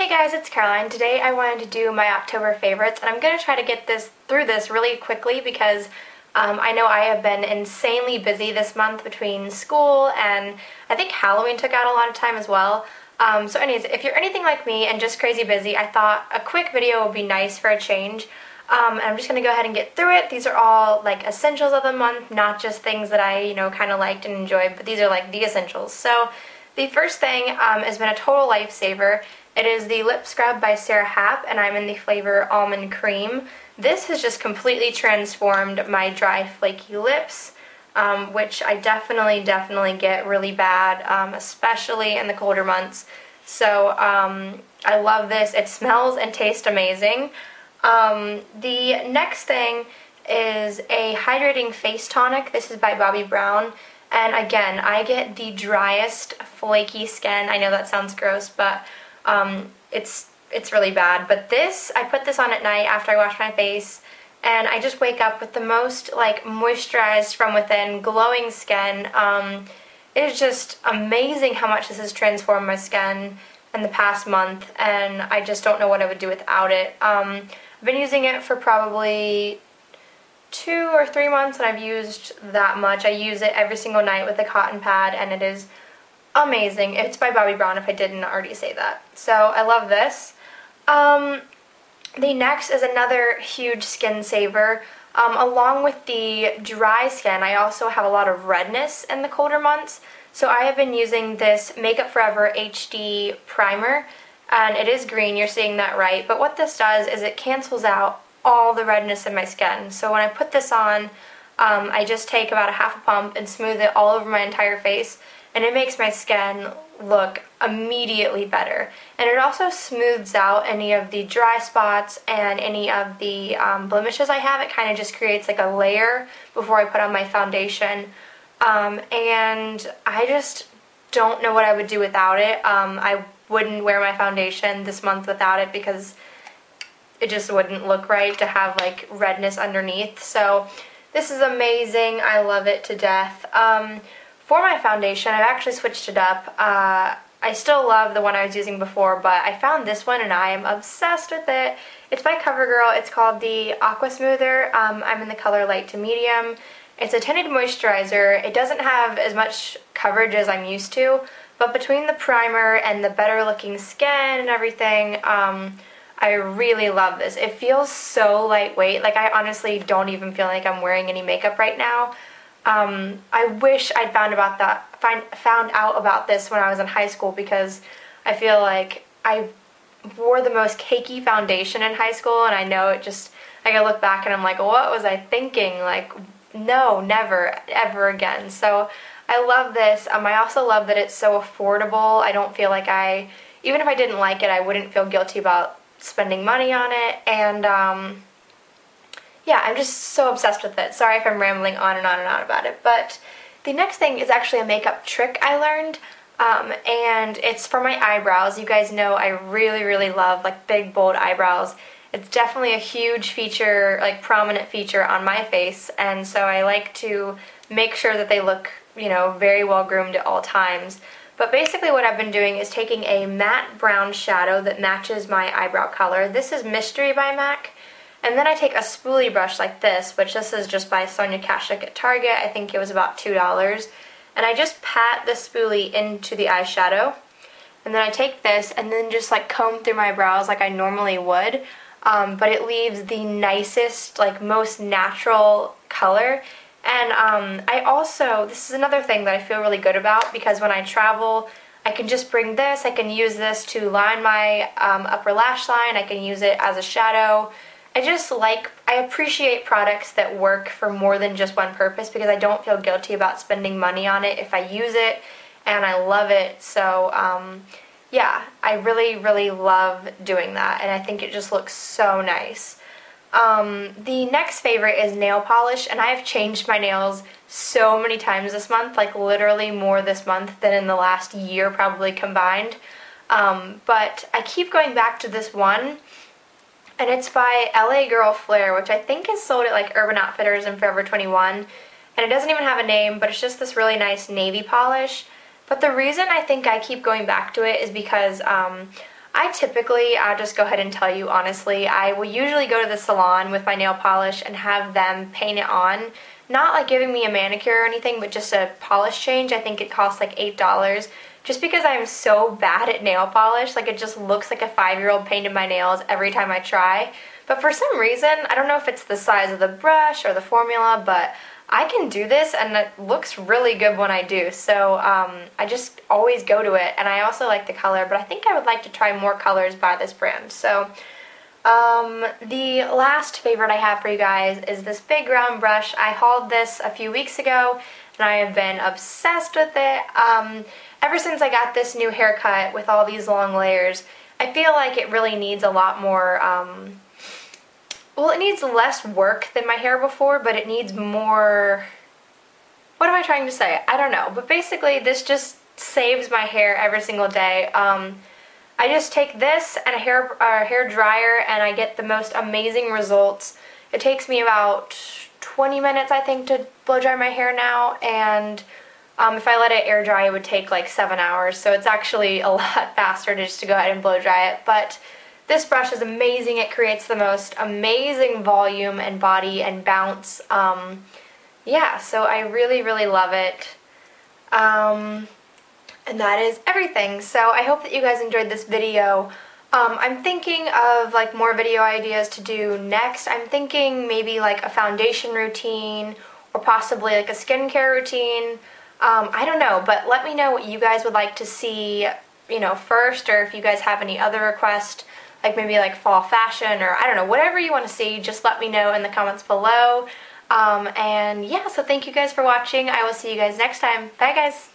Hey guys, it's Caroline. Today I wanted to do my October favorites and I'm going to try to get this through this really quickly because um, I know I have been insanely busy this month between school and I think Halloween took out a lot of time as well. Um, so anyways, if you're anything like me and just crazy busy, I thought a quick video would be nice for a change. Um, and I'm just going to go ahead and get through it. These are all like essentials of the month, not just things that I, you know, kind of liked and enjoyed, but these are like the essentials. So the first thing um, has been a total lifesaver. It is the lip scrub by Sara Happ, and I'm in the flavor Almond Cream. This has just completely transformed my dry, flaky lips, um, which I definitely, definitely get really bad, um, especially in the colder months. So um, I love this. It smells and tastes amazing. Um, the next thing is a hydrating face tonic. This is by Bobbi Brown. And again, I get the driest, flaky skin. I know that sounds gross, but um, it's it's really bad. But this, I put this on at night after I wash my face, and I just wake up with the most like moisturized from within, glowing skin. Um, it is just amazing how much this has transformed my skin in the past month, and I just don't know what I would do without it. Um, I've been using it for probably two or three months and I've used that much. I use it every single night with a cotton pad and it is amazing. It's by Bobbi Brown if I didn't already say that. So I love this. Um, the next is another huge skin saver. Um, along with the dry skin, I also have a lot of redness in the colder months. So I have been using this Makeup Forever HD Primer, and it is green, you're seeing that right. But what this does is it cancels out all the redness in my skin. So when I put this on, um, I just take about a half a pump and smooth it all over my entire face and it makes my skin look immediately better. And it also smooths out any of the dry spots and any of the um, blemishes I have. It kind of just creates like a layer before I put on my foundation. Um, and I just don't know what I would do without it. Um, I wouldn't wear my foundation this month without it because it just wouldn't look right to have like redness underneath. So this is amazing. I love it to death. Um, for my foundation, I've actually switched it up. Uh, I still love the one I was using before, but I found this one and I am obsessed with it. It's by CoverGirl. It's called the Aqua Smoother. Um, I'm in the color light to medium. It's a tinted moisturizer. It doesn't have as much coverage as I'm used to, but between the primer and the better looking skin and everything, um, I really love this. It feels so lightweight. Like I honestly don't even feel like I'm wearing any makeup right now. Um, I wish I'd found about that find, found out about this when I was in high school because I feel like I wore the most cakey foundation in high school and I know it just like I look back and I'm like what was I thinking? Like no never ever again. So I love this. Um, I also love that it's so affordable. I don't feel like I even if I didn't like it I wouldn't feel guilty about spending money on it, and um, yeah, I'm just so obsessed with it. Sorry if I'm rambling on and on and on about it, but the next thing is actually a makeup trick I learned, um, and it's for my eyebrows. You guys know I really, really love like big, bold eyebrows. It's definitely a huge feature, like prominent feature on my face, and so I like to make sure that they look, you know, very well groomed at all times. But basically what I've been doing is taking a matte brown shadow that matches my eyebrow color. This is Mystery by MAC. And then I take a spoolie brush like this, which this is just by Sonia Kashuk at Target. I think it was about $2. And I just pat the spoolie into the eyeshadow. And then I take this and then just like comb through my brows like I normally would. Um, but it leaves the nicest, like most natural color. And um, I also, this is another thing that I feel really good about because when I travel, I can just bring this, I can use this to line my um, upper lash line, I can use it as a shadow. I just like, I appreciate products that work for more than just one purpose because I don't feel guilty about spending money on it if I use it and I love it. So um, yeah, I really, really love doing that and I think it just looks so nice. Um, the next favorite is nail polish, and I have changed my nails so many times this month, like literally more this month than in the last year probably combined. Um, but I keep going back to this one, and it's by LA Girl Flair, which I think is sold at like Urban Outfitters and Forever 21. And it doesn't even have a name, but it's just this really nice navy polish. But the reason I think I keep going back to it is because um, I typically, I'll just go ahead and tell you honestly, I will usually go to the salon with my nail polish and have them paint it on. Not like giving me a manicure or anything, but just a polish change. I think it costs like $8 just because I'm so bad at nail polish, like it just looks like a five-year-old painted my nails every time I try. But for some reason, I don't know if it's the size of the brush or the formula, but I can do this and it looks really good when I do. So um, I just always go to it. And I also like the color, but I think I would like to try more colors by this brand. So um, the last favorite I have for you guys is this big round brush. I hauled this a few weeks ago and I have been obsessed with it. Um, ever since I got this new haircut with all these long layers, I feel like it really needs a lot more, um, well it needs less work than my hair before, but it needs more, what am I trying to say? I don't know, but basically this just saves my hair every single day. Um, I just take this and a hair, uh, hair dryer and I get the most amazing results. It takes me about 20 minutes I think to blow dry my hair now and um, if I let it air dry, it would take like seven hours, so it's actually a lot faster to just to go ahead and blow dry it. But this brush is amazing. It creates the most amazing volume and body and bounce. Um, yeah, so I really, really love it. Um, and that is everything. So I hope that you guys enjoyed this video. Um, I'm thinking of like more video ideas to do next. I'm thinking maybe like a foundation routine or possibly like a skincare routine. Um, I don't know, but let me know what you guys would like to see, you know, first, or if you guys have any other requests, like maybe like fall fashion, or I don't know, whatever you want to see, just let me know in the comments below. Um, and yeah, so thank you guys for watching. I will see you guys next time. Bye guys!